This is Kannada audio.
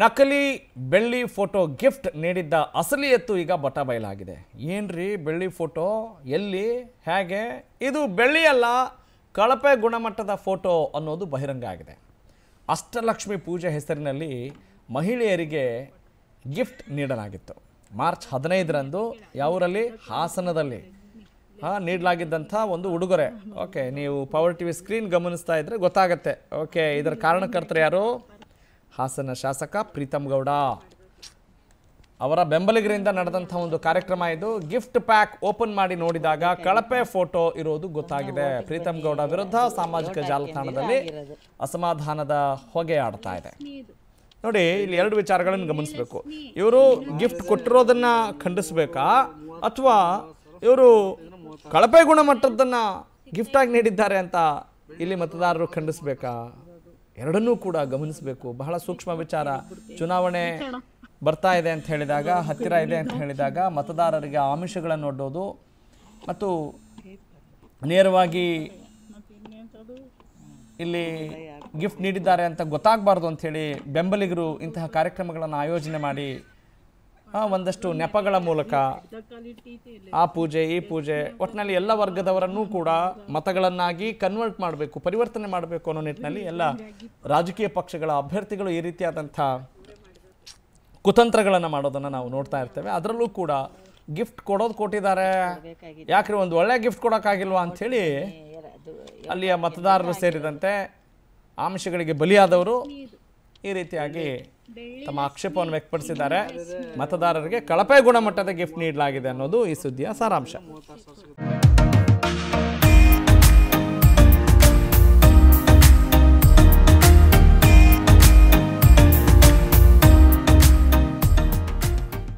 ನಕಲಿ ಬೆಳ್ಳಿ ಫೋಟೋ ಗಿಫ್ಟ್ ನೀಡಿದ್ದ ಅಸಲಿ ಎತ್ತು ಈಗ ಬಟ ಬಯಲಾಗಿದೆ. ಏನ್ರಿ ಬೆಳ್ಳಿ ಫೋಟೋ? ಎಲ್ಲಿ? ಹೇಗೆ? ಇದು ಬೆಳ್ಳಿ ಅಲ್ಲ ಕಳಪೆ ಗುಣಮಟ್ಟದ ಫೋಟೋ ಅನ್ನೋದು ಬಹಿರಂಗ ಆಗಿದೆ. ಅಷ್ಟಲಕ್ಷ್ಮಿ ಪೂಜೆ ಹೆಸರಿನಲ್ಲಿ ಮಹಿಳೆಯರಿಗೆ ಗಿಫ್ಟ್ ನೀಡಲಾಗಿತ್ತು. ಮಾರ್ಚ್ ಹದಿನೈದರಂದು ಯಾವೂರಲ್ಲಿ? ಹಾಸನದಲ್ಲಿ. ನೀಡಲಾಗಿದ್ದಂಥ ಒಂದು ಉಡುಗೊರೆ. ಓಕೆ, ನೀವು ಪವರ್ ಟಿ ವಿ ಸ್ಕ್ರೀನ್ ಗಮನಿಸ್ತಾ ಇದ್ರೆ ಗೊತ್ತಾಗತ್ತೆ. ಓಕೆ, ಇದರ ಕಾರಣಕರ್ತರು ಯಾರು? ಹಾಸನ ಶಾಸಕ ಪ್ರೀತಮ್ ಗೌಡ ಅವರ ಬೆಂಬಲಿಗರಿಂದ ನಡೆದಂಥ ಒಂದು ಕಾರ್ಯಕ್ರಮ ಇದು. ಗಿಫ್ಟ್ ಪ್ಯಾಕ್ ಓಪನ್ ಮಾಡಿ ನೋಡಿದಾಗ ಕಳಪೆ ಫೋಟೋ ಇರೋದು ಗೊತ್ತಾಗಿದೆ. ಪ್ರೀತಮ್ ಗೌಡ ವಿರುದ್ಧ ಸಾಮಾಜಿಕ ಜಾಲತಾಣದಲ್ಲಿ ಅಸಮಾಧಾನದ ಹೊಗೆ ಆಡ್ತಾ ಇದೆ. ನೋಡಿ, ಇಲ್ಲಿ ಎರಡು ವಿಚಾರಗಳನ್ನು ಗಮನಿಸಬೇಕು. ಇವರು ಗಿಫ್ಟ್ ಕೊಟ್ಟಿರೋದನ್ನ ಖಂಡಿಸ್ಬೇಕಾ? ಅಥವಾ ಇವರು ಕಳಪೆ ಗುಣಮಟ್ಟದನ್ನ ಗಿಫ್ಟ್ ಆಗಿ ನೀಡಿದ್ದಾರೆ ಅಂತ ಇಲ್ಲಿ ಮತದಾರರು ಖಂಡಿಸ್ಬೇಕಾ? ಎರಡನ್ನೂ ಕೂಡ ಗಮನಿಸಬೇಕು. ಬಹಳ ಸೂಕ್ಷ್ಮ ವಿಚಾರ. ಚುನಾವಣೆ ಬರ್ತಾ ಇದೆ ಅಂತ ಹೇಳಿದಾಗ ಹತ್ತಿರ ಇದೆ ಅಂತ ಹೇಳಿದಾಗ ಮತದಾರರಿಗೆ ಆಮಿಷಗಳನ್ನು ಒಡ್ಡೋದು ಮತ್ತು ನೇರವಾಗಿ ಇಲ್ಲಿ ಗಿಫ್ಟ್ ನೀಡಿದ್ದಾರೆ ಅಂತ ಗೊತ್ತಾಗಬಾರ್ದು ಅಂಥೇಳಿ ಬೆಂಬಲಿಗರು ಇಂತಹ ಕಾರ್ಯಕ್ರಮಗಳನ್ನು ಆಯೋಜನೆ ಮಾಡಿ ಒಂದಷ್ಟು ನೆಪಗಳ ಮೂಲಕ ಆ ಪೂಜೆ, ಈ ಪೂಜೆ ಒಟ್ಟಿನಲ್ಲಿ ಎಲ್ಲ ವರ್ಗದವರನ್ನೂ ಕೂಡ ಮತಗಳನ್ನಾಗಿ ಕನ್ವರ್ಟ್ ಮಾಡಬೇಕು, ಪರಿವರ್ತನೆ ಮಾಡಬೇಕು ಅನ್ನೋ ನಿಟ್ಟಿನಲ್ಲಿ ಎಲ್ಲ ರಾಜಕೀಯ ಪಕ್ಷಗಳ ಅಭ್ಯರ್ಥಿಗಳು ಈ ರೀತಿಯಾದಂಥ ಕುತಂತ್ರಗಳನ್ನು ಮಾಡೋದನ್ನು ನಾವು ನೋಡ್ತಾ ಇರ್ತೇವೆ. ಅದರಲ್ಲೂ ಕೂಡ ಗಿಫ್ಟ್ ಕೊಡೋದು ಕೊಟ್ಟಿದ್ದಾರೆ. ಯಾಕ್ರಿ, ಒಂದು ಒಳ್ಳೆ ಗಿಫ್ಟ್ ಕೊಡೋಕ್ಕಾಗಿಲ್ವಾ ಅಂಥೇಳಿ ಅಲ್ಲಿಯ ಮತದಾರರು ಸೇರಿದಂತೆ ಆಮಿಷಗಳಿಗೆ ಬಲಿಯಾದವರು ಈ ರೀತಿಯಾಗಿ ತಮ್ಮ ಆಕ್ಷೇಪವನ್ನು ವ್ಯಕ್ತಪಡಿಸಿದ್ದಾರೆ. ಮತದಾರರಿಗೆ ಕಳಪೆ ಗುಣಮಟ್ಟದ ಗಿಫ್ಟ್ ನೀಡಲಾಗಿದೆ ಅನ್ನೋದು ಈ ಸುದ್ದಿಯ ಸಾರಾಂಶ.